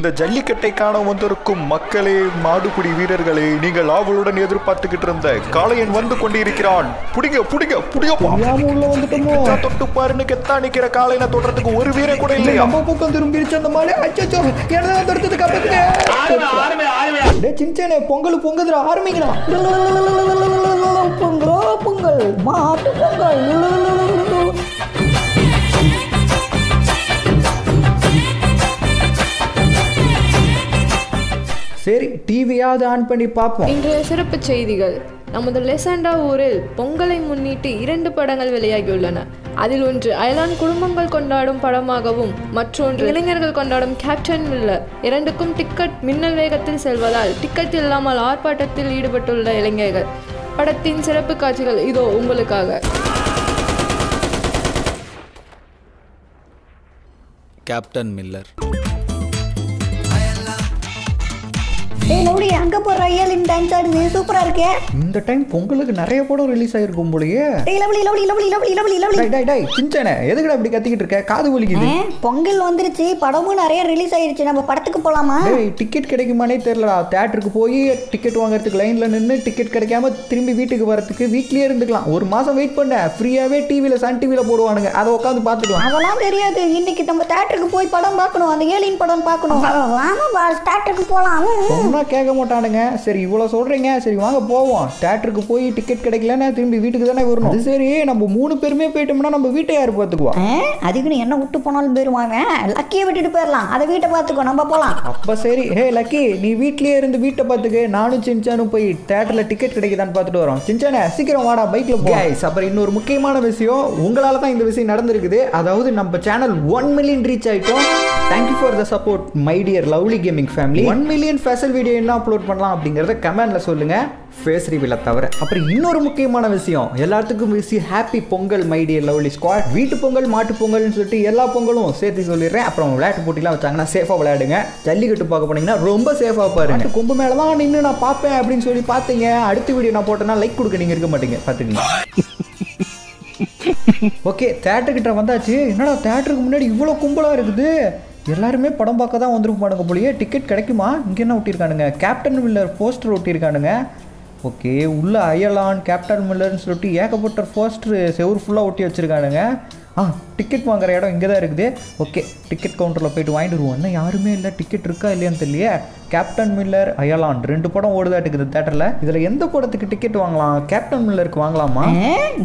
இந்த ஜல்லிக்கட்டை காண வந்திருக்கும் மக்களே மாடுபிடி வீரர்களே நீங்கள் ஆவலுடன் எதிர்பார்த்துக்கிட்டு இருந்த காளையன் வந்து கொண்டிருக்கிறான். புடிங்க புடிங்க புடிங்க. தொட்டு பாருன்னு கெத்தா நிக்கிற காளையனை தொடறதுக்கு ஒரு வீரன் கூட இல்லையா? நம்ம பக்கம் திரும்பிருச்சு அந்த மாலை. அச்சோ என்னதான் தடுத்தது காப்பாத்துங்க. டேய் சின்சேனே பொங்கல் பொங்குதுடா ஆரம்பிக்கலாம் பொங்கலோ பொங்கல் மாட்டு பொங்கல் சரி டிவியாவது ஆன் பண்ணி பார்ப்போம். இன்றைய சிறப்பு செய்திகள். நமது லெசண்டா ஊரில் பொங்கலை முன்னிட்டு இரண்டு படங்கள் வெளியாகியுள்ளன. அதில் ஒன்று அயலான் குடும்பங்கள் கொண்டாடும் படமாகவும் மற்றொன்று இளைஞர்கள் கொண்டாடும் கேப்டன் மில்லர் இரண்டுக்கும் டிக்கெட் மின்னல் வேகத்தில் செல்வதால் டிக்கெட் இல்லாமல் ஆர்ப்பாட்டத்தில் ஈடுபட்டுள்ள இளைஞர்கள். படத்தின் சிறப்பு காட்சிகள் இதோ உங்களுக்காக. கேப்டன் மில்லர் ஏய் லவுடி அங்க போற ஐயலின் டான்ஸ் ஆடுது? சூப்பரா இருக்கே. இந்த டைம் பொங்கலுக்கு நிறைய படம் ரிலீஸ் ஆயிருக்கும் போலயே. டேய் lovely lovely lovely lovely lovely lovely. டேய் டேய் எதுக்குடா இப்படி கத்திக்கிட்டு இருக்க? காது வலிக்குது. பொங்கல் வந்துருச்சு படமும் நிறைய ரிலீஸ் ஆயிருச்சு நம்ம படத்துக்கு போலாமா? டேய் டிக்கெட் கிடைக்குமானே தெரியலடா. தேட்டருக்கு போய் டிக்கெட் வாங்குறதுக்கு லைன்ல நின்று டிக்கெட் கிடைக்காம திரும்பி வீட்டுக்கு வரதுக்கு வீட்லயே இருந்துக்கலாம். ஒரு மாசம் வெயிட் பண்ண ஃப்ரீயாவே டிவில சன் டிவில போடுவானுங்க. அதை உட்காந்து பார்த்துக்கலாம். அதெல்லாம் தெரியாது. இன்னைக்கு நம்ம தேட்டருக்கு போய் படம் பார்க்கணும். அந்த ஏலியன் படம் பார்க்கணும். வாமா பாஸ் தேட்டருக்கு போலாம். சொன்னா கேட்க மாட்டானுங்க. சரி இவ்வளோ சொல்றீங்க. சரி வாங்க போவோம். தேட்டருக்கு போய் டிக்கெட் கிடைக்கலன்னா திரும்பி வீட்டுக்கு தானே வரணும். அது சரி. நம்ம மூணு பேருமே போயிட்டோம்னா நம்ம வீட்டை யார் பார்த்துக்குவா? அதுக்குன்னு என்ன விட்டு போனாலும் போயிருவாங்க. லக்கியை விட்டுட்டு போயிடலாம் அதை வீட்டை பார்த்துக்கோ. நம்ம போலாம். அப்ப சரி. ஹே லக்கி நீ வீட்லயே இருந்து வீட்டை பார்த்துக்கு. நானும் சின்சானும் போய் தேட்டர்ல டிக்கெட் கிடைக்குதான்னு பார்த்துட்டு வரோம். சின்சானே சீக்கிரம் வாடா பைக்ல போ. கைஸ் அப்புறம் இன்னொரு முக்கியமான விஷயம். உங்களால தான் இந்த விஷயம் நடந்திருக்குது. அதாவது நம்ம சேனல் ஒன் மில்லியன் ரீச் ஆயிட்டோம். Thank you for the support my dear lovely gaming family one million special video என்ன அப்லோட் பண்ணலாம் அப்படிங்கறத கமெண்ட்ல சொல்லுங்க. ஃபேஸ் ரிவீல தவிர. அப்புறம் இன்னொரு முக்கியமான விஷயம். எல்லாத்துக்கும் wish happy Pongal my dear lovely squad வீட்டு பொங்கல் மாட்டு பொங்கல்னு சொல்லிட்டு எல்லா பொங்கலும் சேர்த்து சொல்லிடுறேன். அப்புறம் விளையாட்டு போட்டிலாம் வச்சாங்கன்னா சேஃபாக விளையாடுங்க. ஜல்லிக்கட்டு பார்க்க போனீங்கன்னா ரொம்ப சேஃபாக பாருங்க. கொம்பு மேலே தான் நின்று நான் பார்ப்பேன் அப்படின்னு சொல்லி பார்த்தீங்க. அடுத்த வீடியோ நான் போட்டேன்னா லைக் கொடுக்க நீங்கள் இருக்க மாட்டீங்க. பார்த்துக்கங்க. ஓகே தேட்டர்கிட்ட வந்தாச்சு. என்னடா தேட்டருக்கு முன்னாடி இவ்வளோ கும்பலாக இருக்குது? எல்லாருமே படம் பார்க்க தான் வந்திருப்பானுங்க போலயே. டிக்கெட் கிடைக்குமா? இங்கே என்ன ஒட்டியிருக்கானுங்க? கேப்டன் மில்லர் போஸ்டர் ஒட்டியிருக்கானுங்க. ஓகே உள்ளே அயலான் கேப்டன் மில்லர்னு சொல்லிட்டு ஏகப்பட்ட போஸ்டர் செவுர் ஃபுல்லாக ஒட்டி வச்சுருக்கானுங்க. ஆ டிக்கெட் வாங்குற இடம் இங்கே தான் இருக்குது ஓகே டிக்கெட் கவுண்டரில் போயிட்டு வாங்கிட்டு வருவோம். இன்னும் யாருமே இல்லை. டிக்கெட் இருக்கா இல்லையான்னு தெரியலையே. கேப்டன் மில்லர் அயலான் ரெண்டு படம் ஓடுதாட்டுக்குது தேட்டரில் இதில் எந்த படத்துக்கு டிக்கெட் வாங்கலாம்? கேப்டன் மில்லருக்கு வாங்கலாமா?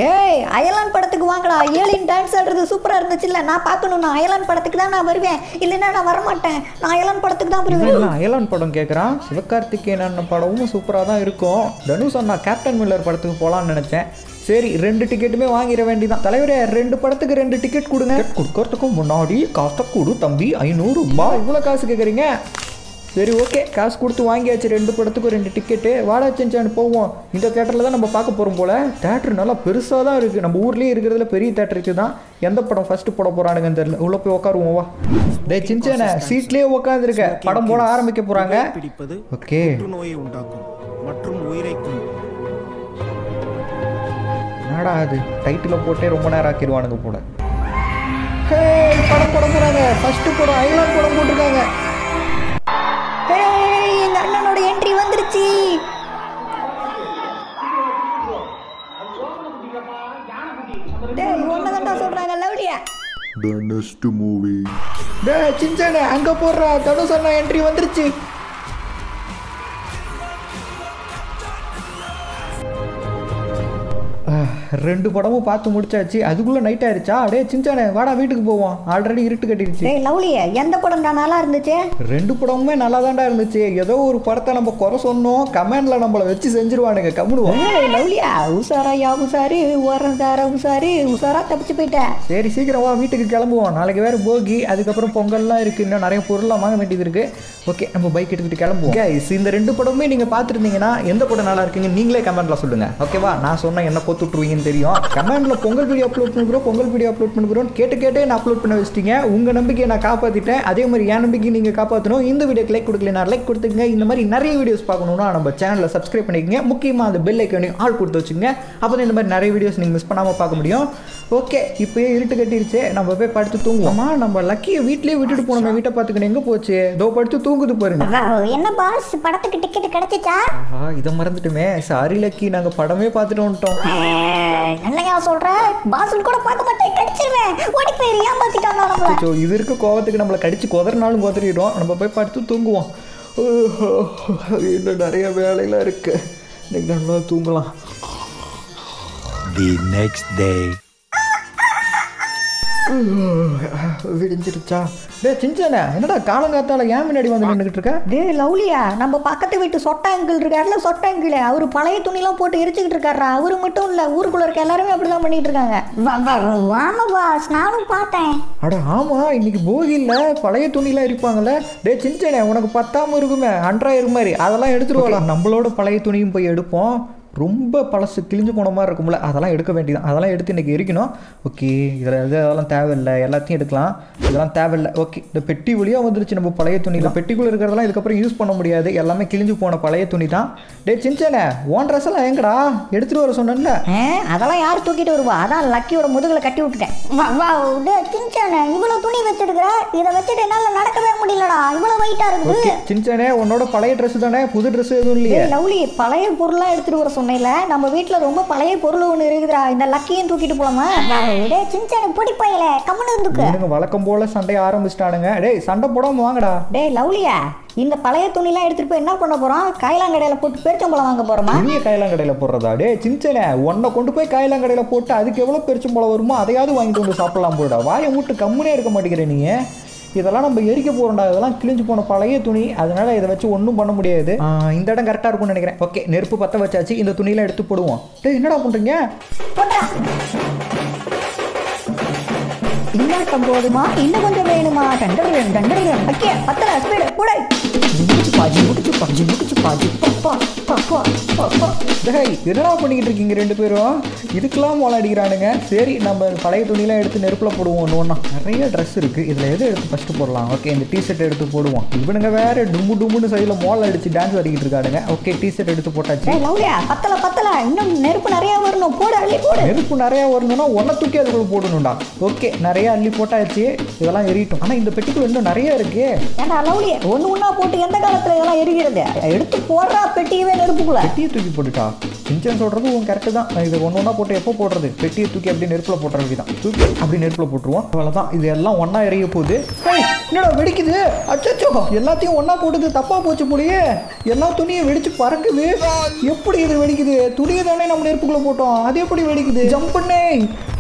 டேய் அயலான் படத்துக்கு வாங்கடா. ஏலியன் டான்ஸ் ஆடுறது சூப்பரா இருந்துச்சுல்ல நான் பார்க்கணும். நான் அயலான் படத்துக்கு தான் நான் வருவேன். இல்லைன்னா நான் வரமாட்டேன். நான் அயலான் படத்துக்கு தான் வருவேன் அயலான் படம் கேட்குறான் சிவகார்த்திகேயன் படமும் சூப்பராக தான் இருக்கும். தனுஷ் அண்ணா கேப்டன் மில்லர் படத்துக்கு போகலான்னு நினச்சேன். சரி ரெண்டு டிக்கெட்டுமே வாங்கிட வேண்டியதான் தலைவரே ரெண்டு படத்துக்கு ரெண்டு டிக்கெட் கொடுங்க. கொடுக்கறதுக்கு முன்னாடி காசை கொடு தம்பி ஐநூறுரூபா இவ்வளோ காசு கேட்குறீங்க சரி ஓகே காசு கொடுத்து வாங்கியாச்சு ரெண்டு படத்துக்கும் ரெண்டு டிக்கெட்டு வாடா செஞ்சான்னு போவோம். இந்த தேட்டரில் தான் நம்ம பார்க்க போகிறோம் போல். தேட்டர் நல்லா பெருசாக தான் இருக்குது நம்ம ஊர்லேயே இருக்கிறதுல பெரிய தேட்டர் இருக்குது தான். எந்த படம் ஃபஸ்ட்டு போட போகிறானுங்கன்னு தெரியல. உள்ளே போய் உட்காருவோம் வா. டே சின்ன சீட்லேயே உட்காந்துருக்க படம் போட ஆரம்பிக்க போகிறாங்க ஓகே புற்றுநோயை உண்டாக்கும் மற்றும் உயிரை என்னடா அது? டைட்டில் போட்டே ரொம்ப நேரம் ஆக்கிடுவானுங்க போல. ஹே படம் போட போகிறாங்க ஃபஸ்ட்டு படம் ஐலாண்ட் படம் போட்டிருக்காங்க. ஏய் எங்க அண்ணனோட என்ட்ரி வந்துருச்சு. The next movie. டே சின்சானே அங்கே போடுறா. தனுஷ் அண்ணா என்ட்ரி வந்துருச்சு. ரெண்டு படமும் பார்த்து முடிச்சாச்சு. அதுக்குள்ளே நைட் ஆயிடுச்சா டே சின்சானே வாடா வீட்டுக்கு போவோம். ஆல்ரெடி இருட்டு கட்டிடுச்சு. டேய் லவ்லியா எந்த படம்டா நல்லா இருந்துச்சு? ரெண்டு படமுமே நல்லா தான்டா இருந்துச்சு. ஏதோ ஒரு படத்தை நம்ம குறை சொன்னோம். கமெண்ட்ல நம்மளை வச்சு செஞ்சிருவானுங்க. கம்முடுவோம் ஏய் லவ்லியா உசாரா யா உசாரு ஓரம் தாரா உசாரு உசாரா தப்பிச்சு போயிட்டேன். சரி சீக்கிரம் வா வீட்டுக்கு கிளம்புவோம். நாளைக்கு வேறு போகி. அதுக்கப்புறம் பொங்கல்லாம் இருக்குது இன்னும் நிறைய பொருள்லாம் வாங்க வேண்டியது இருக்குது ஓகே நம்ம பைக் எடுத்துகிட்டு கிளம்புவோம். கைஸ் இந்த ரெண்டு படமே நீங்கள் பார்த்துருந்தீங்கன்னா எந்த படம் நல்லா இருக்குங்க நீங்களே கமெண்ட்டில் சொல்லுங்கள் ஓகேவா நான் சொன்ன என்ன கோத்து தெரியும். கமெண்ட்டில் பொங்கல் வீடியோ அப்லோட் பண்ணுறோம் பொங்கல் வீடியோ அப்லோட் பண்ணுறோம் கேட்டு கேட்டே நான் அப்லோட் பண்ண வச்சிட்டீங்க? உங்கள் நம்பிக்கையை நான் காப்பாற்றிட்டேன் அதே மாதிரி என் நம்பிக்கை நீங்கள் காப்பாற்றணும் இந்த வீடியோக்கு லைக் கொடுக்கல நான் லைக் கொடுத்துங்க இந்த மாதிரி நிறைய வீடியோஸ் பார்க்கணுன்னா நம்ம சேனலில் சப்ஸ்கிரைப் பண்ணிக்கங்க. முக்கியமாக அந்த பெல் ஐக்கனையும் ஆள் கொடுத்து வச்சுங்க அப்போ இந்த மாதிரி நிறைய வீடியோஸ் நீங்கள் மிஸ் பண்ணாமல் பார்க்க முடியும். ஓகே இப்போயே இருட்டு கட்டிருச்சு. நம்ம போய் படுத்து தூங்குவோமா. நம்ம லக்கியை வீட்லயே விட்டுட்டு போனோமே. வீட்டை பார்த்துக்கணும் எங்கே போச்சு? இதோ படுத்து தூங்குது பாருங்க. என்ன பாஸ் படத்துக்கு டிக்கெட் கிடைச்சிச்சா? இதை மறந்துட்டுமே. சாரி லக்கி நாங்கள் படமே பார்த்துட்டு வந்துட்டோம். என்னையா சொல்ற? பாசல் கூட பார்க்க மாட்டேன். கிடைச்சிருவேன். ஓடி போயிரு. ஏமாத்திட்டாங்க நம்மள. இது இருக்க கோவத்துக்கு நம்மளை கடிச்சு கொதறினாலும் கொதறிடும் நம்ம போய் படுத்து தூங்குவோம். இன்னும் நிறைய வேலையெல்லாம் இருக்கு. இன்னைக்கு நல்லா தூங்கலாம். The next day. விடிஞ்சிருச்சா டே சின்சானே என்னடா காலங்காத்தால ஏன் முன்னாடி வந்து நின்றுக்கிட்டு இருக்க டேய் லவ்லியா நம்ம பக்கத்து வீட்டு சொட்ட அங்கிள் இருக்காருல சொட்ட அங்கிள் அவர் பழைய துணிலாம் போட்டு எரிச்சுக்கிட்டு இருக்காரா அவரு மட்டும் இல்ல ஊருக்குள்ள இருக்க எல்லாருமே அப்படிதான் பண்ணிட்டு இருக்காங்க பாஸ் நானும் பார்த்தேன். அட ஆமா இன்னைக்கு போகியில் பழைய துணிலாம் இருப்பாங்கல்ல டே சின்சானே உனக்கு பத்தாம இருக்குமே அன்றாயிரம் மாதிரி அதெல்லாம் எடுத்துருவாங்க நம்மளோட பழைய துணியும் போய் எடுப்போம். ரொம்ப பழசு கிழிஞ்சு போன மாதிரி இருக்கும்ல அதெல்லாம் எடுக்க வேண்டியதான் அதெல்லாம் எடுத்து இன்றைக்கி எரிக்கணும். ஓகே இதில் இது அதெல்லாம் தேவையில்லை எல்லாத்தையும் எடுக்கலாம். இதெல்லாம் தேவையில்லை. ஓகே இந்த பெட்டி வழியாக வந்துருச்சு நம்ம பழைய துணியில் பெட்டிக்குள்ளே இருக்கிறதெல்லாம் இதுக்கப்புறம் யூஸ் பண்ண முடியாது. எல்லாமே கிழிஞ்சு போன பழைய துணி தான். டே சின்சானே ஓன் ட்ரெஸ் எல்லாம் எங்கடா? எடுத்துகிட்டு வர சொன்னேன்ல. அதெல்லாம் யார் தூக்கிட்டு வருவா? அதான் லக்கியோட முதுகுல கட்டி விட்டுட்டேன். வா சின்சானே இவ்வளவு துணி வச்சிருக்கிற? இதை வச்சுட்டு என்னால நடக்கவே முடியலடா. இவ்வளவு வெயிட்டா இருக்குது. ஓகே சின்சானே உன்னோட பழைய ட்ரெஸ் தானே? புது ட்ரெஸ் எதுவும் இல்லையே. லவ்லி பழைய பொருள்லாம் எடுத்துட்டு வர சொன்னேன்ல நம்ம வீட்ல ரொம்ப பழைய பொருள் ஒன்று இருக்குதுடா இந்த லக்கியும் தூக்கிட்டு போலாமா? டேய் சின்சானே பொடி பையல கம்முன்னு இருந்துக்கு. வழக்கம் போல சண்டைய ஆரம்பிச்சிட்டானுங்க. டேய் சண்டை போடாம வாங்கடா. டேய் லவ்லியா இந்த பழைய துணிலாம் எடுத்துட்டு போய் என்ன பண்ண போறோம்? காயலாங்கடையில போட்டு பேரிச்சம்பழம் வாங்க போறோமா? இனிய காயலாங்கடையில் போடுறதா? டேய் சின்சனே உன்னை கொண்டு போய் காயலாங்கடையில் போட்டு அதுக்கு எவ்வளோ பெருச்சம்பழம் வருமோ அதையாவது வாங்கிட்டு வந்து சாப்பிடலாம் போடா வாயை மூட்டு கம்முனே இருக்க மாட்டேங்கிற நீ. இதெல்லாம் நம்ம எரிக்க போகிறோம்டா இதெல்லாம் கிழிஞ்சு போன பழைய துணி. அதனால இதை வச்சு ஒன்றும் பண்ண முடியாது. இந்த இடம் கரெக்டாக இருக்கும்னு நினைக்கிறேன். ஓகே நெருப்பு பற்ற வச்சாச்சு. இந்த துணியெல்லாம் எடுத்து போடுவோம். டேய் என்னடா பண்ணுறீங்க இன்னும் போதுமா இன்னும் கொஞ்சம் வேணுமா? டண்டர் டண்டர் ஓகே பத்தல ஸ்பீடு கூட என்னடா பண்ணிக்கிட்டு இருக்கீங்க ரெண்டு பேரும்? இதுக்கெல்லாம் மோளம் அடிக்கிறானுங்க. சரி நம்ம பழைய துணியெல்லாம் எடுத்து நெருப்பில் போடுவோம் ஒன்று ஒன்றா நிறைய ட்ரெஸ் இருக்குது இதில் எது எடுத்து ஃபஸ்ட்டு போடலாம்? ஓகே இந்த டிஷர்ட் எடுத்து போடுவோம். இவனுங்க வேற டும்மு டும்முன்னு சைடில் மோளம் அடிச்சு டான்ஸ் ஆடிக்கிட்டு இருக்கானுங்க. ஓகே டிஷர்ட் எடுத்து போட்டாச்சு. பத்தல பத்தல. இன்னும் நெருப்பு நிறைய வரணும். போடு அள்ளி போடு. நெருப்பு நிறையா வரணும்னா ஒன்றை தூக்கி அதுக்குள்ள போடணும்டா. ஓகே நிறைய அள்ளி போட்டாச்சு. இதெல்லாம் எரியட்டும். ஆனால் இந்த பெட்டிக்குள்ள இன்னும் நிறைய இருக்கு. ஏன்டா லவ்லியா ஒன்று ஒன்றா போட்டு எந்த காலத்தில் இதெல்லாம் எரிகிறது எடுத்து போடுறா பெட்டியவே நெருப்புக்குள்ள. பெட்டியை தூக்கி போட்டுட்டா? சிஞ்சன் சொல்றது உன் கரெக்டு தான். இது ஒன்று ஒன்றா போட்டு எப்போ போடுறது? பெட்டியை தூக்கி அப்படியே நெருப்பில் போட்டுறது தான் தூக்கி அப்படி நெருப்பில் போட்டுருவோம். அவ்வளோதான் இது எல்லாம் ஒன்றா எரிய போகுது. என்னடா வெடிக்குது? அச்சோ எல்லாத்தையும் ஒன்றா போட்டுது. தப்பாக போச்சு போலியே. எல்லா துணியும் வெடிச்சு பறக்குது. எப்படி இது வெடிக்குது? துணியை தானே நம்ம நெருப்புக்குள்ளே போட்டோம். அது எப்படி வெடிக்குது? ஜம்ப் பண்ணே.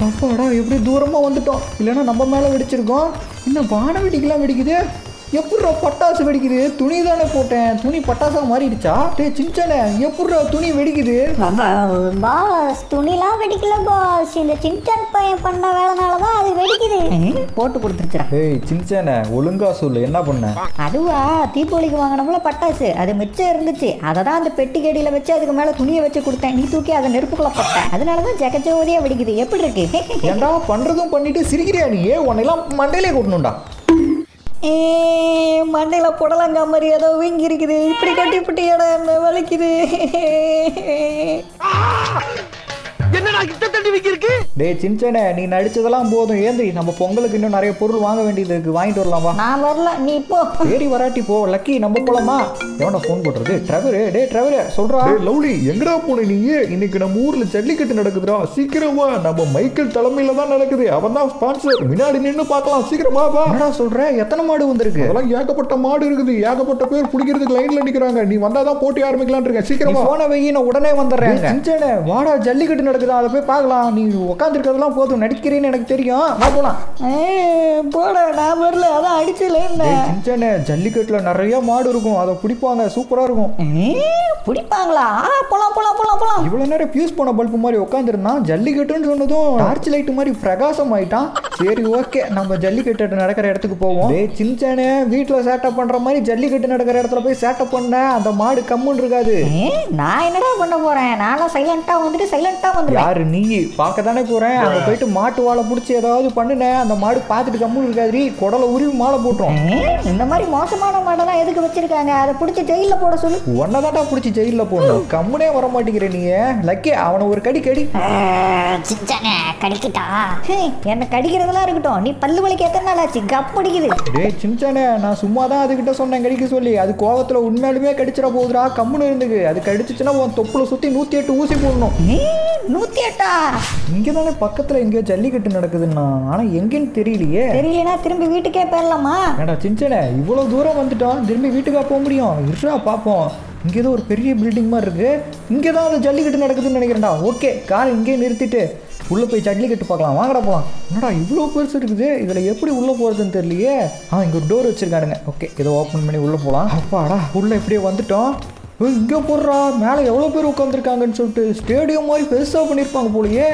அப்பாடா எப்படி தூரமாக வந்துட்டோம். இல்லைன்னா நம்ம மேலே வெடிச்சிருக்கோம். இன்னும் வான வெடிக்கலாம் வெடிக்குது? எப்பட்றா பட்டாசு வெடிக்குது? துணி தானே போட்டேன். துணி பட்டாசா மாறிடுச்சா? டேய் சின்சானே எப்பட்றா துணி வெடிக்குது? பாஸ் துணிலாம் வெடிக்கல பாஸ். இந்த சின்சான் பையன் பண்ண வேலைனால தான் அது வெடிக்குது. போட்டு கொடுத்துருச்சுடா. ஏய் சின்சானே ஒழுங்கா சொல்லு என்ன பண்ண? அதுவா தீபாவளிக்கு வாங்கினோம்ல பட்டாசு. அது மிச்சம் இருந்துச்சு. அதை தான் அந்த பெட்டி கடியில் வச்சு அதுக்கு மேலே துணியை வச்சு கொடுத்தேன். நீ தூக்கி அதை நெருப்புக்குள்ள போட்டேன் அதனால தான் ஜெகஜோதியா வெடிக்குது. எப்படி இருக்கு? ஏன்டா பண்றதும் பண்ணிட்டு சிரிக்கிறியா நீ? உன்னையெல்லாம் மண்டையிலே கொட்டணும்டா. மண்டையில் புடலங்கா மாதிரி ஏதோ வீங்கி இருக்குது இப்படி கட்டி இப்படி இடம் என்ன வலிக்குது டேய் சின்சானே நீ நடிச்சதெல்லாம் போதும். ஏந்திரி நம்ம பொங்கலுக்கு இன்னும் நிறைய பொருள் வாங்க வேண்டியது இருக்கு. வாங்கிட்டு வரலாம் வா. நான் வரல நீ இப்போ சரி வராட்டி போ. லக்கி நம்ம போலாமா? எவனை ஃபோன் போடுறது ட்ரெவரு டேய் ட்ரெவரு சொல்றா. டேய் லவ்லி எங்கடா போன நீ? இன்னைக்கு நம்ம ஊர்ல ஜல்லிக்கட்டு நடக்குதுடா. சீக்கிரம் வா நம்ம மைக்கேல் தலைமையில தான் நடக்குது. அவன் தான் ஸ்பான்சர் முன்னாடி நின்னு பார்க்கலாம். சீக்கிரமா வா. என்னடா சொல்ற? எத்தனை மாடு வந்திருக்கு? அதெல்லாம் ஏகப்பட்ட மாடு இருக்குது. ஏகப்பட்ட பேர் பிடிக்கிறதுக்கு லைன்ல நிக்கிறாங்க. நீ வந்தாதான் போட்டி ஆரம்பிக்கலாம்னு இருக்கேன். சீக்கிரமா வா. போன வெயி நான் உடனே வந்துடுறேன் சின்சானே. வாடா ஜல்லிக்கட்டு நடக்குதா அதை போய் பார்க்கலாம். நீ உட்காந்துருக்கிறதெல்லாம் போதும் நடிக்கிறேன்னு எனக்கு தெரியும். வா போலாம். போட நான் வரல. அதான் அடிச்சல சின்சானே ஜல்லிக்கட்டுல நிறைய மாடு இருக்கும். அதை பிடிப்பாங்க சூப்பரா இருக்கும். பிடிப்பாங்களா? போலாம் போலாம் போலாம் போலாம். இவ்வளவு நேரம் பியூஸ் போன பல்பு மாதிரி உட்காந்துருந்தான் ஜல்லிக்கட்டுன்னு சொன்னதும் டார்ச் லைட் மாதிரி பிரகாசம் ஆயிட்டான். சரி ஓகே நம்ம ஜல்லிக்கட்டு நடக்கிற இடத்துக்கு போவோம். டேய் சின்சானே வீட்டுல சேட்டை பண்ற மாதிரி ஜல்லிக்கட்டு நடக்கிற இடத்துல போய் சேட்டை பண்ண. அந்த மாடு கம்முன்னு இருக்காது. ஏ, நான் என்னடா பண்ண போறேன்? நானும் சைலண்டா வந்துட்டு சைலண்டா யாரு நீ? பார்க்க தானே போறேன். அங்க போயிட்டு மாட்டு வாழை பிடிச்சி ஏதாவது பண்ணுனேன் அந்த மாடு பார்த்துட்டு கம்முன்னு இருக்காதுரி குடலை உருவி மாலை போட்டுரும். இந்த மாதிரி மோசமான மாடெல்லாம் எதுக்கு வச்சிருக்காங்க? அதை பிடிச்சி ஜெயிலில் போட சொல்லு. உன்னதாட்டா பிடிச்சி ஜெயிலில் போடணும். கம்முனே வர மாட்டேங்கிற நீ. லக்கி அவனை ஒரு கடி கடி. கடிக்கிட்டா? என்ன கடிக்கிறதெல்லாம் இருக்கட்டும். நீ பல்லு வலிக்கு எத்தனை நாள் ஆச்சு? கப் அடிக்குது டேய் சின்சானே நான் சும்மா தான் அதுகிட்ட சொன்னேன் கடிக்க சொல்லி. அது கோவத்துல உண்மையாலுமே கடிச்சிட போகுதுடா. கம்முன்னு இருந்துக்கு. அது கடிச்சிச்சுன்னா உன் தொப்புல சுத்தி நூத்தி எட்டு ஊசி போடணும். நூத்தி எட்டா? இங்க தானே பக்கத்துல எங்கேயோ ஜல்லிக்கட்டு நடக்குதுன்னா. ஆனா எங்கேன்னு தெரியலையே. தெரியலனா திரும்பி வீட்டுக்கே போயிடலாமா ஏடா சின்சனே இவ்வளோ தூரம் வந்துட்டோம் திரும்பி வீட்டுக்கா போக முடியும். இருடா பார்ப்போம் இங்கே ஏதோ ஒரு பெரிய பில்டிங் மாதிரி இருக்கு. இங்கே தான் அந்த ஜல்லிக்கட்டு நடக்குதுன்னு நினைக்கிறேன்டா. ஓகே கார் இங்கேயே நிறுத்திட்டு உள்ளே போய் ஜல்லிக்கட்டு பார்க்கலாம். வாங்கடா போகலாம் என்னடா இவ்வளோ பெருசு இருக்குது. இதில் எப்படி உள்ளே போகிறதுன்னு தெரியலையே. ஆ இங்கே ஒரு டோர் வச்சிருக்கானுங்க. ஓகே இதை ஓப்பன் பண்ணி உள்ளே போகலாம் அப்பாடா உள்ளே எப்படியே வந்துட்டோம். இங்கே போடுறா மேலே எவ்வளோ பேர் உட்காந்துருக்காங்கன்னு சொல்லிட்டு ஸ்டேடியம் மாதிரி பெருசாக பண்ணியிருப்பாங்க போலயே.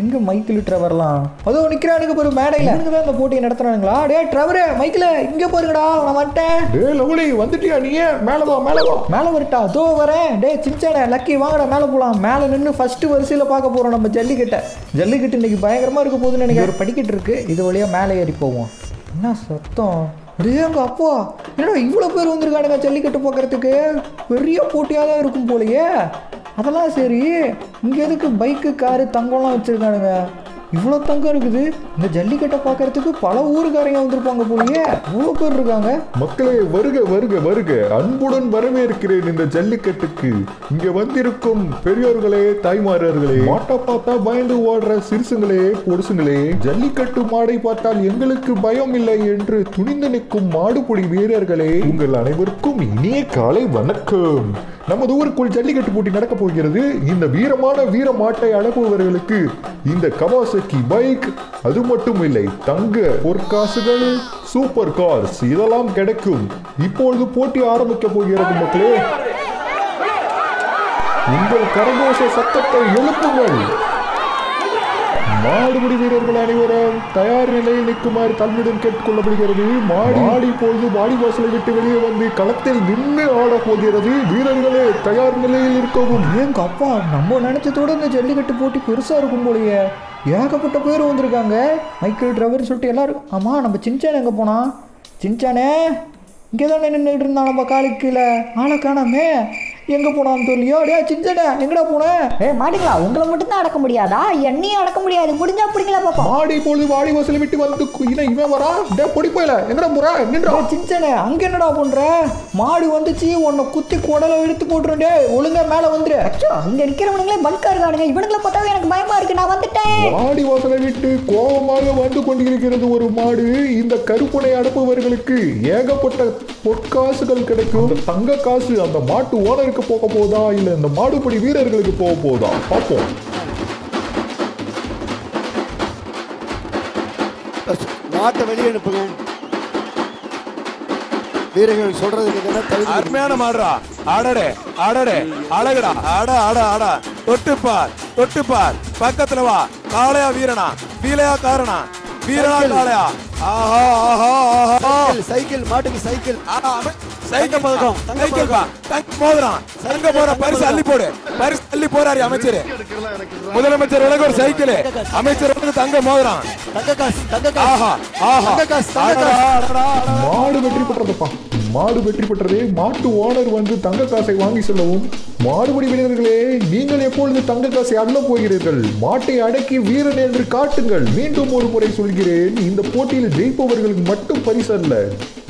எங்க மைக்கிள் ட்ரெவர்லாம் அதோ நிக்கிறானுங்க பாரு மேடையில. இவனுங்க தான் இந்த போட்டியை நடத்துறானுங்களா? டே ட்ரெவரே மைக்கிள் இங்க பாருங்கடா நான் வந்துட்டேன். டே லவ்லி வந்துட்டியா நீ? மேல வா மேல வா. மேலே வரட்டா? அதோ வரேன். டே சின்சானே லக்கி வாங்கடா மேலே போகலாம் மேலே நின்று ஃபர்ஸ்ட் வரிசையில் பார்க்க போகிறோம் நம்ம ஜல்லிக்கட்டை. ஜல்லிக்கட்டு இன்னைக்கு பயங்கரமாக இருக்க போகுதுன்னு நினைக்கிறேன். ஒரு படிக்கட்டு இருக்கு. இது வழியாக மேலே ஏறி போவோம். என்ன சத்தம்? டேங்க அப்பா. என்னடா இவ்வளோ பேர் வந்திருக்கானுங்க ஜல்லிக்கட்டு பார்க்குறதுக்கு? பெரிய போட்டியாக தான் இருக்கும் போலயே. அதெல்லாம் சரி. இங்கே எதுக்கு பைக்கு காரு தங்கம்லாம் வச்சுருக்கானுங்க? இவ்வளோ தங்கம் இருக்குது. இந்த ஜல்லிக்கட்டை பார்க்கறதுக்கு பல ஊருக்காரங்க வந்திருப்பாங்க போலயே. இவ்வளோ பேர் இருக்காங்க. மக்களே வருக வருக வருக. அன்புடன் வரவேற்கிறேன் இந்த ஜல்லிக்கட்டுக்கு. இங்க வந்திருக்கும் பெரியோர்களே தாய்மாரர்களே மாட்டை பார்த்தா பயந்து ஓடுற சிறுசுங்களே பொடுசுங்களே ஜல்லிக்கட்டு மாடை பார்த்தால் எங்களுக்கு பயம் இல்லை என்று துணிந்து நிற்கும் மாடுபுடி வீரர்களே உங்கள் அனைவருக்கும் இனிய காலை வணக்கம். நமது ஊருக்குள் ஜல்லிக்கட்டு போட்டி நடக்க போகிறது. இந்த வீரமான வீர மாட்டை அழகுவர்களுக்கு இந்த கவாசக்கி பைக் அது மட்டும் இல்லை தங்க பொற்காசுகள் சூப்பர் கார்ஸ் இதெல்லாம் கிடைக்கும். இப்பொழுது போட்டி ஆரம்பிக்க போகிறது மக்களே. உங்கள் கரகோச சத்தத்தை எழுப்புங்கள். மாடுபிடி வீரர்கள் அனைவரும் தயார் நிலையில் நிற்குமாறு தன்னிடம் கேட்டுக்கொள்ளப்படுகிறது. மாடி ஆடி இப்பொழுது மாடி வாசலை விட்டு வெளியே வந்து களத்தில் நின்று ஆட போகிறது. வீரர்களே தயார் நிலையில் இருக்கவும். ஏங்க அப்பா நம்ம நினைச்சதோட இந்த ஜல்லிக்கட்டு போட்டி பெருசா இருக்கும் போலயே. ஏகப்பட்ட பேர் வந்திருக்காங்க. மைக்கேல் டிரைவர் சொல்லிட்டு எல்லாரும் ஆமாம் நம்ம சின்சான் எங்கே போனால் சின்சானே இங்கே தானே நின்றுட்டு இருந்தான் நம்ம காலுக்கு கீழே. ஆளை காணாமே. எங்க போனான்னு தெரியலையோ? டே சின்சானே எங்கடா போன? ஏ மாட்டிங்களா? உங்களை மட்டும் தான் அடக்க முடியாதா? என்னையும் அடக்க முடியாது. முடிஞ்சா பிடிங்களா பாப்போம். மாடி இப்பொழுது வாடி வாசலை விட்டு வந்து இவன் இவன் வரா? டே பொடி போயில. எங்கடா போற? நின்றா. டேய் சின்சானே அங்க என்னடா பண்ற? மாடு வந்துச்சு. உன்னை குத்தி குடலை எடுத்து போட்டுரும் டே ஒழுங்கா மேலே வந்துரு. அச்சோ இங்க நிக்கிறவனுங்களே பல்கா இருக்கானுங்க. இவனுங்களை பார்த்தாவே எனக்கு பயமா இருக்கு. நான் வந்துட்டேன். மாடி வாசலை விட்டு கோபமாக வந்து கொண்டிருக்கிறது ஒரு மாடு. இந்த கருப்புனை அனுப்புபவர்களுக்கு ஏகப்பட்ட பொற்காசுகள் கிடைக்கும். அந்த தங்க காசு அந்த மாட்டு ஓனருக்கு போக போதா? இல்ல இந்த மாடுபிடி வீரர்களுக்கு போக போதா? பார்ப்போம். மாட்டை வெளியே அனுப்புங்க. வீரர்கள் தகுதி? அருமையான மாடுறா. ஆடடே ஆடடே அழகுடா. ஆட ஆட ஆட. தொட்டுப்பார் தொட்டுப்பார் பக்கத்துல வா. காளையா வீரனா? வீலையா காரணா வீரனா காளையா? ஆஹா ஆஹா ஆஹா. சைக்கிள், மாட்டுக்கு சைக்கிள். சைக்கிள் பதக்கம் சைக்கிள் தங்க மோதிரம். தங்க போற பரிசு அள்ளி போடு பரிசு அள்ளி போறாரு அமைச்சர். முதலமைச்சர் உலக ஒரு சைக்கிள். அமைச்சர் தங்க மோதிரம். மாடு வெற்றி பெற்றதுப்பா? மாடு வெற்றி பெற்றது மாட்டு ஓனர் வந்து தங்க காசை வாங்கி செல்லவும். மாடுபிடி வீரர்களே நீங்கள் எப்பொழுது தங்க காசை அள்ள போகிறீர்கள்? மாட்டை அடக்கி வீரன் என்று காட்டுங்கள். மீண்டும் ஒரு முறை சொல்கிறேன் இந்த போட்டியில் ஜெயிப்பவர்களுக்கு மட்டும் பரிசு அல்ல.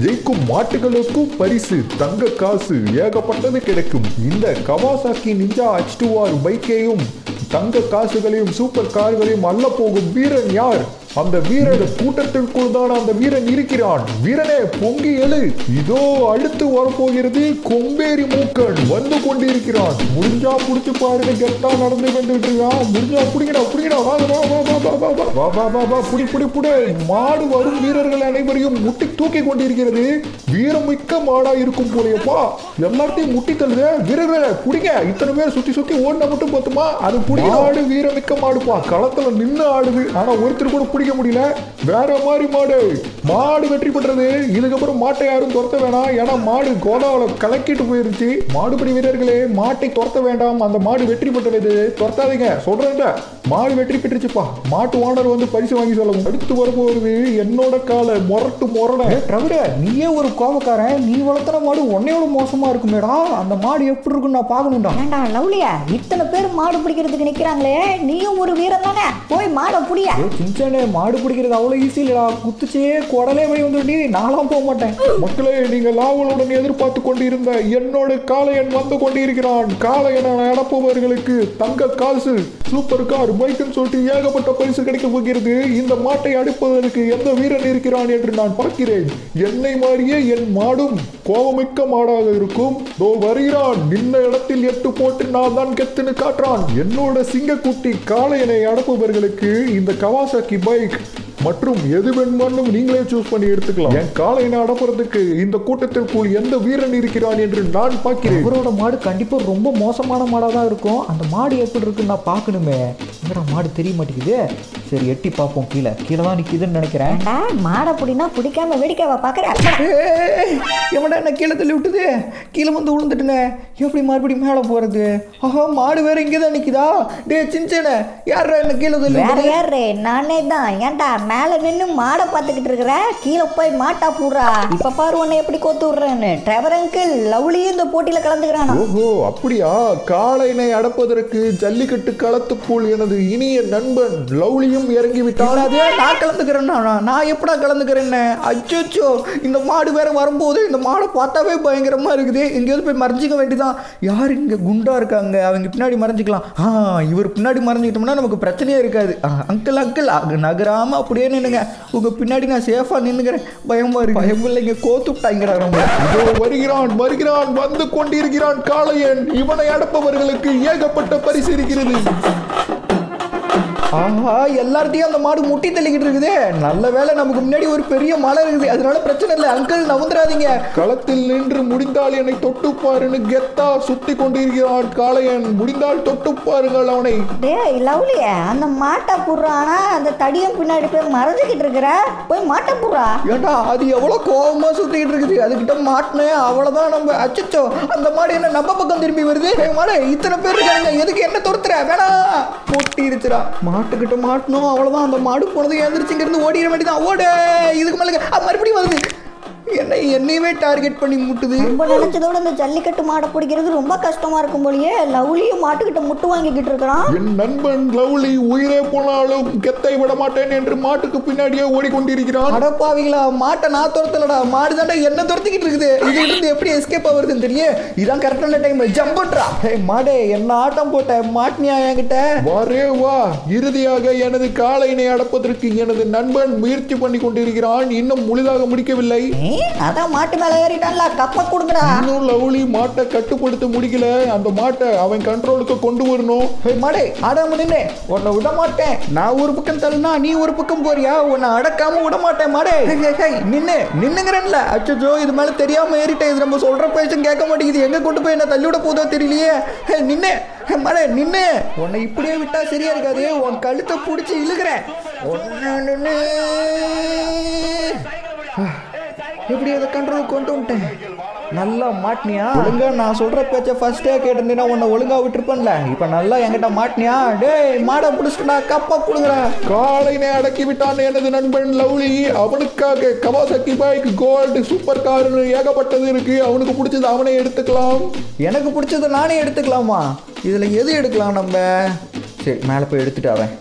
ஜெயிக்கும் மாட்டுகளுக்கும் பரிசு தங்க காசு ஏகப்பட்டது கிடைக்கும். இந்த Kawasaki Ninja H two R பைக்கையும் தங்க காசுகளையும் சூப்பர் கார்களையும் அள்ள போகும் வீரன் யார்? அந்த வீரன் கூட்டத்திற்குள் தான் அந்த வீரன் இருக்கிறான். வீரனே பொங்கி எழு. இதோ அடுத்து வரப்போகிறது கொம்பேரி மூக்கன். வந்து கொண்டிருக்கிறான். முடிஞ்சா புடிச்சு பாருங்க கெத்தா நடந்து வந்துட்டு இருக்கான் முடிஞ்சா புடிங்கடா புடிங்கடா. வா வா வா வா வா வா வா. வா வா வா புடி புடி புடி. மாடு வரும் வீரர்கள் அனைவரையும் முட்டி தூக்கி கொண்டிருக்கிறது. வீரமிக்க மாடா இருக்கும் போலயப்பா எல்லாத்தையும் முட்டி தள்ளுது வீரர்களே புடிங்க. இத்தனை பேர் சுத்தி சுத்தி ஓடினா மட்டும் பார்த்துமா அது புடி மாடு வீரமிக்க மாடுப்பா. களத்துல நின்னு ஆடுது. ஆனா ஒருத்தர் கூட பிடிக்க பிடிக்க முடியல. வேற மாதிரி மாடு. மாடு வெற்றி பெற்றது. இதுக்கப்புறம் மாட்டை யாரும் துரத்த வேணாம். ஏன்னா மாடு கோதாவில கலக்கிட்டு போயிருச்சு. மாடுபிடி வீரர்களே மாட்டை துரத்த வேண்டாம். அந்த மாடு வெற்றி பெற்றது. துரத்தாதீங்க. சொல்றேன்ல. மாடு வெற்றி பெற்றுச்சுப்பா. மாட்டு ஓனர் வந்து பரிசு வாங்கி சொல்லவும். அடுத்து வரப்போகுது என்னோட காலை முரட்டு முரட. பிரபுட நீயே ஒரு கோபக்காரன். நீ வளர்த்துற மாடு உன்னையோட மோசமா இருக்குமேடா. அந்த மாடு எப்படி இருக்குன்னு நான் பார்க்கணும்டா. ஏண்டா லவ்லியா? இத்தனை பேர் மாடு பிடிக்கிறதுக்கு நிக்கிறாங்களே. நீயும் ஒரு வீரன் தானே? போய் மாடை புடிய. ஏ சின்சானே மாடு பிடிக்கிறது அவ்வளோ ஈஸி இல்லைடா. குத்துச்சே குடலே போய் வந்துட்டு நானும் போக மாட்டேன். மக்களே நீங்கள் லாவலுடன் எதிர்பார்த்து கொண்டிருந்த என்னோட காளையன் வந்து கொண்டிருக்கிறான். காளையனை நடப்பவர்களுக்கு தங்க காசு சூப்பர் கார் பைக்குன்னு சொல்லிட்டு ஏகப்பட்ட பரிசு கிடைக்க போகிறது. இந்த மாட்டை அடுப்பதற்கு எந்த வீரன் இருக்கிறான் என்று நான் பார்க்கிறேன். என்னை மாதிரியே என் மாடும் கோபமிக்க மாடாக இருக்கும். தோ வருகிறான். நின்ன இடத்தில் எட்டு போட்டு நான் தான் கெத்துன்னு காட்டுறான். என்னோட சிங்கக்குட்டி காளையனை அடப்புபவர்களுக்கு இந்த கவாசாக்கி பை பைக் மற்றும் எது வேணுமானும் நீங்களே சூஸ் பண்ணி எடுத்துக்கலாம். என் காளையனை அடப்புறதுக்கு இந்த கூட்டத்திற்குள் எந்த வீரன் இருக்கிறான் என்று நான் பார்க்கிறேன். இவரோட மாடு கண்டிப்பா ரொம்ப மோசமான மாடா தான் இருக்கும். அந்த மாடு எப்படி இருக்குன்னு நான் பார்க்கணுமே. என்னடா மாடு தெரிய மாட்டேங்குது. சரி எட்டி பார்ப்போம் கீழே. கீழே தான் நிக்குதுன்னு நினைக்கிறேன். மாடை புடினா பிடிக்காம வேடிக்கைவா பாக்குற? எவன்டா என்ன கீழே தள்ளி விட்டுது? கீழே வந்து விழுந்துட்டுனே எப்படி மறுபடியும் மேலே போறது? ஆஹா மாடு வேற இங்கே தான் நிக்குதா? டே சின்சேனே யாரா என்ன கீழே தள்ளி வேற? யாரு நானே தான். ஏன்டா மேல நின்னு மாடை பார்த்துக்கிட்டு இருக்கிற? கீழே போய் மாட்டா பூரா இப்ப பாரு உன்னை எப்படி கோத்து விடுறேன்னு. டிரைவர் அங்கிள் லவ்லியும் இந்த போட்டியில கலந்துக்கிறானா? ஓஹோ அப்படியா? காளையனை அடப்பதற்கு ஜல்லிக்கட்டு களத்துக்குள் எனது இனிய நண்பன் லவ்லியும் இறங்கி விட்டான் அது நான் கலந்துக்கிறேன்னா நான் எப்படா கலந்துக்கிறேன்னு? அச்சோ இந்த மாடு வேற வரும்போது இந்த மாடை பார்த்தாவே பயங்கரமா இருக்குது. எங்கேயாவது போய் மறைஞ்சிக்க வேண்டியதான் யார் இங்க குண்டா இருக்காங்க? அவங்க பின்னாடி மறைஞ்சிக்கலாம். ஆ இவர் பின்னாடி மறைஞ்சிக்கிட்டோம்னா நமக்கு பிரச்சனையே இருக்காது. அங்கிள் அங்கிள் அங்க நகராம அப்படியே நின்னுங்க. உங்க பின்னாடி நான் சேஃபா நின்னுக்கிறேன். பயமா இருக்கு. பயம் இல்லைங்க கோத்து ரொம்ப. இதோ வருகிறான் வருகிறான் வந்து கொண்டிருக்கிறான் காளையன். இவனை அடப்பவர்களுக்கு ஏகப்பட்ட பரிசு இருக்கிறது. ஆஹா எல்லார்ட்டையும் அந்த மாடு முட்டி தள்ளிக்கிட்டு இருக்குது. நல்ல வேளை நமக்கு முன்னாடி ஒரு பெரிய மலை இருக்குது. அதனால பிரச்சனை இல்லை. அங்கிள் நவுந்துடாதீங்க களத்தில் நின்று முடிந்தால் என்னை தொட்டுப்பாருன்னு கெத்தா சுத்தி கொண்டிருக்கிறான் காளையன். முடிந்தால் தொட்டுப்பாருங்கள் அவனை. டேய் லவ்லிய அந்த மாட்டை புடுறானா அந்த தடியும் பின்னாடி போய் மறைஞ்சுக்கிட்டு இருக்கிற போய் மாட்டை புடுறா. ஏண்டா அது எவ்வளோ கோவமா சுத்திக்கிட்டு இருக்குது? அதுகிட்ட மாட்டினேன் அவ்வளோதான் நம்ம அச்சச்சோ அந்த மாடு என்ன நம்ம பக்கம் திரும்பி வருது? மாடு இத்தனை பேர் இருக்காங்க எதுக்கு என்ன துரத்துற? வேணாம் பொட்டிருச்சுடா. மாட்டுக்கிட்ட மாட்டணும் அவ்வளோதான் அந்த மாடு போனது எழுந்திரிச்சு ஓடிக்கிற ஓடிட வேண்டியதான் ஓடு இதுக்கு மேலே மறுபடியும் வருது. என்னை என்னையவே டார்கெட் பண்ணி முட்டுது. ரொம்ப நினைச்சதோட இந்த ஜல்லிக்கட்டு மாடை பிடிக்கிறது ரொம்ப கஷ்டமா இருக்கும் போலயே. லவ்லியும் மாட்டுக்கிட்ட முட்டு வாங்கிக்கிட்டு இருக்கிறான். என் நண்பன் லவ்லி உயிரே போனாலும் கெத்தை விட மாட்டேன் என்று மாட்டுக்கு பின்னாடியே ஓடிக்கொண்டிருக்கிறான். அடப்பாவிங்களா மாட்டை நான் துரத்தலடா. மாடு தாண்டா என்ன துரத்திக்கிட்டு இருக்குது. இதுல இருந்து எப்படி எஸ்கேப் ஆகுறதுன்னு தெரியும் இதான் கரெக்டான டைம் ஜம்ப் பண்றா ஹே மாடே என்ன ஆட்டம் போட்ட மாட்டினியா என்கிட்ட? வரே வா. இறுதியாக எனது காளையினை அடப்பதற்கு எனது நண்பன் முயற்சி பண்ணி கொண்டிருக்கிறான் இன்னும் முழுதாக முடிக்கவில்லை. அதான் மாட்டு மேல ஏறிட்டான்ல கப்ப கொடுங்கடா இன்னும் லவ்லி மாட்டை கட்டுப்படுத்த முடிக்கல. அந்த மாட்டை அவன் கண்ட்ரோலுக்கு கொண்டு வரணும். ஹே மாடே ஆடாம நின்னு உன்னை விட மாட்டேன். நான் ஒரு பக்கம் தள்ளுனா நீ ஒரு பக்கம் போறியா? உன்னை அடக்காம விட மாட்டேன் மாடே. நின்னு நின்னுங்கிறேன்ல அச்சோ இது மேல தெரியாம ஏறிட்டேன். இது நம்ம சொல்ற பேச்சும் கேட்க மாட்டேங்குது. எங்க கொண்டு போய் என்ன தள்ளி விட போதோ தெரியலையே. ஹே மாடே நின்னு உன்னை இப்படியே விட்டா சரியா இருக்காது. உன் கழுத்தை பிடிச்சி இழுக்கிறேன். ஒன்னு எப்படி அதை கண்ட்ரோல் கொண்டு வந்துட்டேன்? நல்லா மாட்டினியா? ஒழுங்கா நான் சொல்ற பேச்ச ஃபர்ஸ்டே கேட்டிருந்தேன்னா உன்னை ஒழுங்கா விட்டுருப்பேன்ல. இப்போ நல்லா என்கிட்ட மாட்டினியா? டேய் மாடை பிடிச்சிட்டா கப்பா கொடுக்குறா காளையினை அடக்கி விட்டான் எனது நண்பன் லவ்லி. அவனுக்காக கவாசக்கி பைக் கோல்டு சூப்பர் கார்னு ஏகப்பட்டது இருக்கு. அவனுக்கு பிடிச்சது அவனை எடுத்துக்கலாம். எனக்கு பிடிச்சதை நானே எடுத்துக்கலாமா? இதில் எது எடுக்கலாம் நம்ம? சரி மேலே போய் எடுத்துட்டு அவன்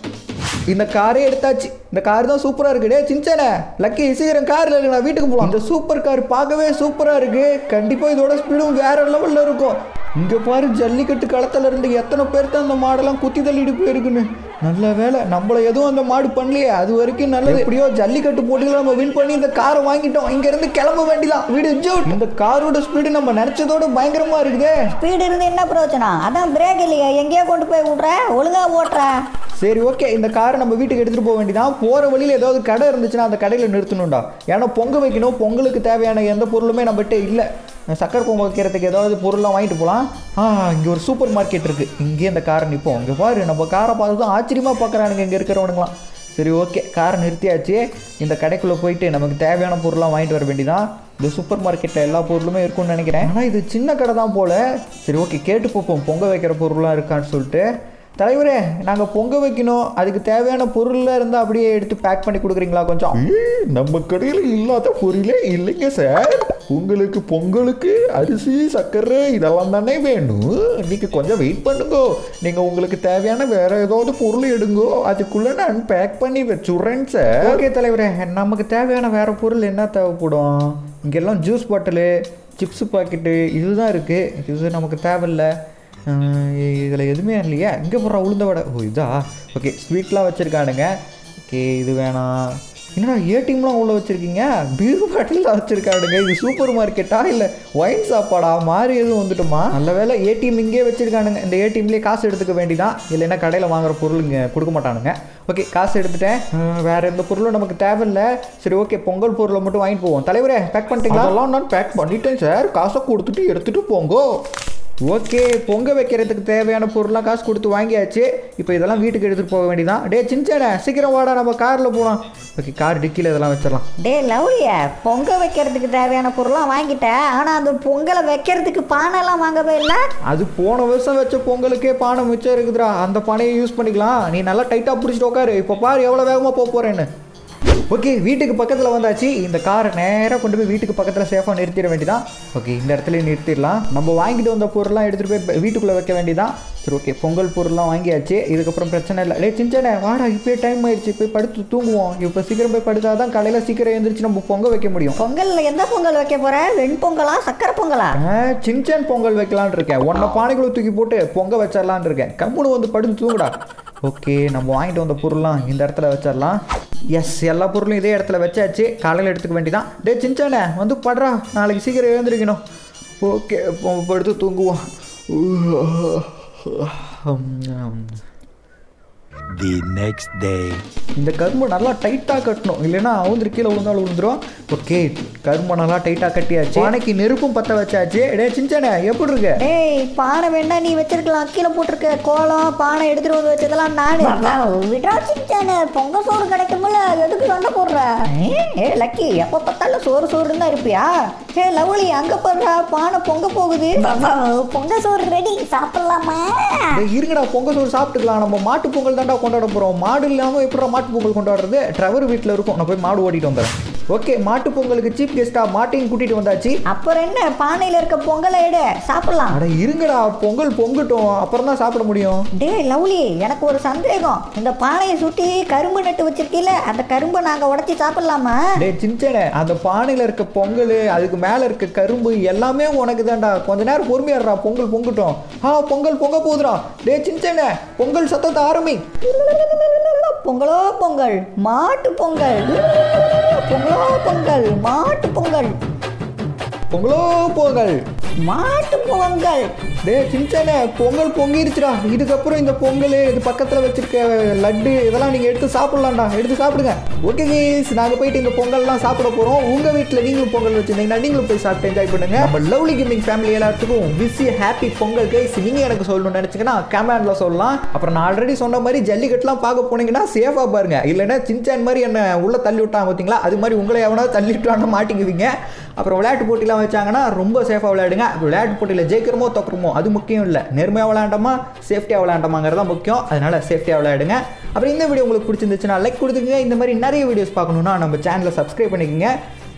இந்த காரே எடுத்தாச்சு. இந்த கார் தான் சூப்பராக இருக்கு. டே சின்சேனே லக்கி சீக்கிரம் காரில் இருக்கு நான் வீட்டுக்கு போகலாம் இந்த சூப்பர் கார் பார்க்கவே சூப்பராக இருக்கு. கண்டிப்பாக இதோட ஸ்பீடும் வேற லெவலில் இருக்கும். இங்கே பாரு ஜல்லிக்கட்டு களத்தில் இருந்து எத்தனை பேர்த்த அந்த மாடெல்லாம் குத்தி தள்ளிட்டு போயிருக்குன்னு. நல்ல வேலை. நம்மள எதுவும் அந்த மாடு பண்ணலையே. அது வரைக்கும் நல்லது. எப்படியோ ஜல்லிக்கட்டு போட்டியில் நம்ம வின் பண்ணி இந்த காரை வாங்கிட்டோம். இங்க இருந்து கிளம்ப வேண்டியதான் வீடு ஜூட். இந்த காரோட ஸ்பீடு நம்ம நினைச்சதோட பயங்கரமா இருக்குதே. ஸ்பீடு இருந்து என்ன பிரயோஜனம்? அதான் பிரேக் இல்லையா. எங்கேயோ கொண்டு போய் விட்ற? ஒழுங்கா ஓட்டுற. சரி ஓகே இந்த காரை நம்ம வீட்டுக்கு எடுத்துகிட்டு போக வேண்டியதான் போகிற வழியில் ஏதாவது கடை இருந்துச்சுன்னா அந்த கடையில் நிறுத்தணும்டா. ஏன்னா பொங்க வைக்கணும். பொங்கலுக்கு தேவையான எந்த பொருளுமே நம்மகிட்ட இல்லை. சக்கரை பொங்கல் வைக்கிறதுக்கு ஏதாவது பொருள்லாம் வாங்கிட்டு போகலாம் ஆ இங்கே ஒரு சூப்பர் மார்க்கெட் இருக்குது இங்கேயே இந்த காரை நிற்போம் இங்கே பாரு நம்ம காரை பார்த்து தான் ஆச்சரியமாக பார்க்குறானுங்க இங்கே இருக்கிறவனுங்களாம் சரி ஓகே. காரை நிறுத்தியாச்சு. இந்த கடைக்குள்ளே போயிட்டு நமக்கு தேவையான பொருள்லாம் வாங்கிட்டு வர வேண்டியதான் இந்த சூப்பர் மார்க்கெட்டில் எல்லா பொருளுமே இருக்கும்னு நினைக்கிறேன். ஆனால் இது சின்ன கடை தான் போல். சரி ஓகே. கேட்டு பார்ப்போம். பொங்க வைக்கிற பொருள்லாம் இருக்கான்னு சொல்லிட்டு. தலைவரே நாங்கள் பொங்க வைக்கணும். அதுக்கு தேவையான பொருள்லாம் இருந்தால் அப்படியே எடுத்து பேக் பண்ணி கொடுக்குறீங்களா கொஞ்சம்? நம்ம கடையில் இல்லாத பொருளே இல்லைங்க சார் உங்களுக்கு பொங்கலுக்கு அரிசி சர்க்கரை இதெல்லாம் தானே வேணும். நீங்கள் கொஞ்சம் வெயிட் பண்ணுங்க. நீங்கள் உங்களுக்கு தேவையான வேற ஏதாவது பொருள் எடுங்கோ. அதுக்குள்ளே நான் பேக் பண்ணி வச்சுட்றேன் சார் ஓகே தலைவரே. நமக்கு தேவையான வேறு பொருள் என்ன தேவைப்படும்? இங்கெல்லாம் ஜூஸ் பாட்டிலு சிப்ஸ் பாக்கெட்டு இதுதான் இருக்குது இது நமக்கு தேவையில்லை. இதில் எதுவுமே இல்லையா. இங்கே போடுற உளுந்த வடை. ஓ இதா? ஓகே ஸ்வீட்லாம் வச்சுருக்கானுங்க. ஓகே இது வேணாம் என்னடா ஏடிஎம்லாம் உள்ளே வச்சுருக்கீங்க? பீர் பாட்டிலாம் வச்சுருக்கானுங்க. இது சூப்பர் மார்க்கெட்டா இல்லை ஒயின் சாப்பாடா? மாறி எதுவும் வந்துட்டுமா? நல்ல வேலை ஏடிஎம் இங்கே வச்சுருக்கானுங்க. இந்த ஏடிஎம்லேயே காசு எடுத்துக்க வேண்டிதான். இல்லைன்னா கடையில் வாங்குற பொருள் இங்கே கொடுக்க மாட்டானுங்க. ஓகே காசு எடுத்துட்டேன். வேறு எந்த பொருளும் நமக்கு தேவையில்லை. சரி ஓகே பொங்கல் பொருளை மட்டும் வாங்கிட்டு போவோம். தலைவரே பேக் பண்ணிட்டீங்களா? அதெல்லாம் நான் பேக் பண்ணிட்டேன் சார் காசை கொடுத்துட்டு எடுத்துகிட்டு போங்கோ. ஓகே பொங்க வைக்கிறதுக்கு தேவையான பொருள்லாம் காசு கொடுத்து வாங்கியாச்சு. இப்போ இதெல்லாம் வீட்டுக்கு எடுத்துகிட்டு போக வேண்டியதான் டே சின்சானே சீக்கிரம் வாடா நம்ம காரில் போகலாம் ஓகே கார் டிக்கியில் இதெல்லாம் வச்சிடலாம். டே லவ்லியா பொங்க வைக்கிறதுக்கு தேவையான பொருள்லாம் வாங்கிட்டேன் ஆனால் அந்த பொங்கலை வைக்கிறதுக்கு பானைலாம் வாங்கவே இல்லை? அது போன வருஷம் வச்ச பொங்கலுக்கே பானை மிச்சம் இருக்குதுடா. அந்த பானையை யூஸ் பண்ணிக்கலாம். நீ நல்லா டைட்டாக பிடிச்சிட்டு உட்காரு இப்போ பாரு எவ்வளோ வேகமாக போக போகிறேன்னு ஓகே வீட்டுக்கு பக்கத்தில் வந்தாச்சு. இந்த காரை நேராக கொண்டு போய் வீட்டுக்கு பக்கத்தில் சேஃபாக நிறுத்திட வேண்டியதான் ஓகே இந்த இடத்துல நிறுத்திடலாம். நம்ம வாங்கிட்டு வந்த பொருள்லாம் எடுத்துகிட்டு போய் வீட்டுக்குள்ளே வைக்க வேண்டியதான் சரி ஓகே பொங்கல் பொருள்லாம் வாங்கியாச்சு. இதுக்கப்புறம் பிரச்சனை இல்லை. டே சின்ன வாடா இப்போயே டைம் ஆயிடுச்சு. போய் படுத்து தூங்குவோம். இப்போ சீக்கிரம் போய் படுத்தா தான் காலையில் சீக்கிரம் எழுந்திரிச்சு நம்ம பொங்க வைக்க முடியும். பொங்கலில் எந்த பொங்கல் வைக்க போற? வெண்பொங்கலா சக்கரை பொங்கலா? சின்சான் பொங்கல் வைக்கலான்னு இருக்கேன். உன்னை பானைக்குள்ள தூக்கி போட்டு பொங்க வச்சிடலான்னு இருக்கேன். கம்முனு வந்து படுத்து தூங்குடா. ஓகே நம்ம வாங்கிட்டு வந்த பொருள்லாம் இந்த இடத்துல வச்சிடலாம். எஸ் எல்லா பொருளும் இதே இடத்துல வச்சாச்சு. காலையில் எடுத்துக்க வேண்டிதான். டே சின்சானே வந்து படுறா நாளைக்கு சீக்கிரம் எழுந்திருக்கணும். ஓகே படுத்து தூங்குவோம். The next day. இந்த கரும்பு நல்லா டைட்டாக கட்டணும். இல்லைன்னா அவுந்துரு கீழே விழுந்தாலும் விழுந்துரும். ஓகே கரும்பை நல்லா டைட்டாக கட்டியாச்சு. பானைக்கு நெருப்பும் பற்ற வச்சாச்சு. டே சின்சானே எப்படி இருக்கு? டேய் பானை வேணா நீ வச்சிருக்கலாம். கீழே போட்டிருக்க. கோலம் பானை எடுத்துட்டு வந்து வச்சதெல்லாம் நானு. விடா சிச்சானே பொங்க சோறு கிடைக்கும்ல. எதுக்கு சண்டை போடுற? ஏ, லக்கி எப்போ பார்த்தாலும் சோறு சோறு தான் இருப்பியா? ஏ லவ்லி அங்க போடுறா பானை பொங்க போகுது. பொங்க சோறு ரெடி சாப்பிடலாமா? இருங்கடா. பொங்கல் சோறு சாப்பிட்டுக்கலாம். நம்ம மாட்டு பொங்கல் தான்டா கொண்டாட போகிறோம் மாடு இல்லாமல் எப்படி மாட்டு பொங்கல் கொண்டாடுறது? ட்ரவர் வீட்டில் இருக்கும். நான் போய் மாடு ஓடிட்டு வந்துடுறேன் ஓகே மாட்டு பொங்கலுக்கு சீஃப் கெஸ்ட்டாக மாட்டையும் கூட்டிகிட்டு வந்தாச்சு. அப்புறம் என்ன பானையில இருக்க பொங்கலை எடு சாப்பிடலாம். அட இருங்கடா பொங்கல் பொங்கட்டும் அப்புறம் தான் சாப்பிட முடியும். டேய் லவ்லி எனக்கு ஒரு சந்தேகம். இந்த பானையை சுற்றி கரும்பு நட்டு வச்சிருக்கீல அந்த கரும்பை நாங்கள் உடைச்சி சாப்பிடலாமா? டே சின்சனே அந்த பானையில் இருக்க பொங்கல் அதுக்கு மேலே இருக்க கரும்பு எல்லாமே உனக்கு தான்டா. கொஞ்ச நேரம் பொறுமையாடுறா பொங்கல் பொங்கட்டும். ஆ பொங்கல் பொங்க போகுதுடா டே சின்சனே பொங்கல் சத்தத்தை ஆரம்பி. பொங்கலோ பொங்கல் மாட்டு பொங்கல். பொங்கலோ பொங்கல். மாட்டு பொங்கல். பொங்கலோ பொங்கல். மாட்டு பொங்கல். டே சின்சானே பொங்கல் பொங்கிருச்சுடா. இதுக்கப்புறம் இந்த பொங்கல் இது பக்கத்தில் வச்சிருக்க லட்டு இதெல்லாம் நீங்கள் எடுத்து சாப்பிட்லாம்டா. எடுத்து சாப்பிடுங்க. ஓகே கேஸ் நாங்கள் போயிட்டு இந்த பொங்கல்லாம் சாப்பிட போகிறோம் உங்கள் வீட்டில் நீங்களும் பொங்கல் வச்சுருந்தீங்கன்னா நீங்களும் போய் சாப்பிட்டு என்ஜாய் பண்ணுங்க. நம்ம லவ்லி கேமிங் ஃபேமிலி எல்லாத்துக்கும் விஸ் ஹாப்பி பொங்கல் கேஸ் நீங்கள் எனக்கு சொல்லணும்னு நினச்சிங்கன்னா கமெண்டில் சொல்லலாம். அப்புறம் நான் ஆல்ரெடி சொன்ன மாதிரி ஜல்லிக்கட்டுலாம் பார்க்க போனீங்கன்னா சேஃபாக பாருங்க. இல்லைன்னா சின்சான் மாதிரி என்ன உள்ளே தள்ளி விட்டாங்க பார்த்தீங்களா அது மாதிரி உங்களை எவனாவது தள்ளி விட்டாங்கன்னா மாட்டிக்குவீங்க. அப்புறம் விளையாட்டு போட்டிலாம் வச்சாங்கன்னா ரொம்ப சேஃபாக விளையாடுங்க. விளையாட்டு போட்டியில் ஜெயிக்கிறோமோ தோக்குறமோ அது முக்கியம் இல்லை. நேர்மையாக விளையாண்டோமா சேஃப்டியாக விளையாண்டோமாங்கிறது தான் முக்கியம். அதனால் சேஃப்டியாக விளையாடுங்க. அப்புறம் இந்த வீடியோ உங்களுக்கு பிடிச்சிருந்துச்சுன்னா லைக் கொடுத்துங்க இந்த மாதிரி நிறைய வீடியோஸ் பார்க்கணுன்னா நம்ம சேனலை சப்ஸ்கிரைப் பண்ணிக்கோங்க.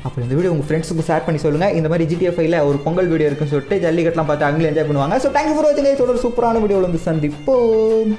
அப்புறம் இந்த வீடியோ உங்கள் ஃப்ரெண்ட்ஸுக்கு ஷேர் பண்ணி சொல்லுங்கள் இந்த மாதிரி ஜிடிஎஃப்ஐயில் ஒரு பொங்கல் வீடியோ இருக்குன்னு சொல்லிட்டு ஜல்லிக்கட்டுலாம் பார்த்து அவங்களும் என்ஜாய் பண்ணுவாங்க. ஸோ தேங்க்யூ ஃபார் வாட்சிங் சொல்கிற சூப்பரான வீடியோவில் வந்து சந்திப்போம்.